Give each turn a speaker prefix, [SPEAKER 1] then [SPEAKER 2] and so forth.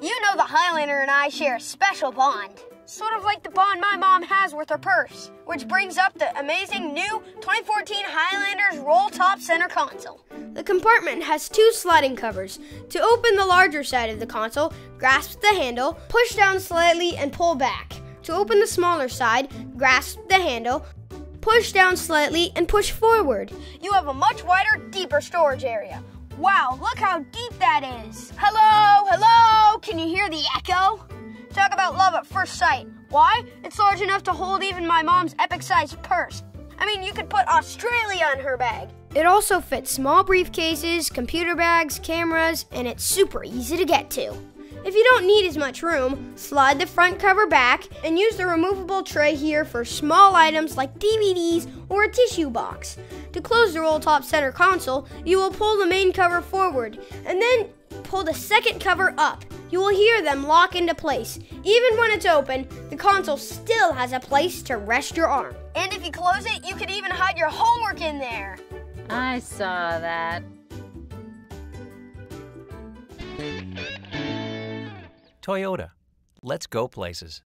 [SPEAKER 1] You know the Highlander and I share a special bond. Sort of like the bond my mom has with her purse, which brings up the amazing new 2014 Highlanders roll top center console.
[SPEAKER 2] The compartment has two sliding covers. To open the larger side of the console, grasp the handle, push down slightly, and pull back. To open the smaller side, grasp the handle, push down slightly, and push forward.
[SPEAKER 1] You have a much wider, deeper storage area. Wow, look how deep that is. Hello, hello, hear the echo? Talk about love at first sight. Why? It's large enough to hold even my mom's epic sized purse. I mean, you could put Australia in her bag.
[SPEAKER 2] It also fits small briefcases, computer bags, cameras, and it's super easy to get to. If you don't need as much room, slide the front cover back and use the removable tray here for small items like DVDs or a tissue box. To close the roll top center console, you will pull the main cover forward and then pull the second cover up. You will hear them lock into place. Even when it's open, the console still has a place to rest your arm.
[SPEAKER 1] And if you close it, you could even hide your homework in there.
[SPEAKER 3] I saw that.
[SPEAKER 4] Toyota. Let's go places.